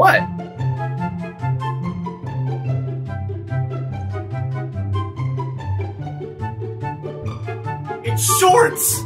What? It's shorts!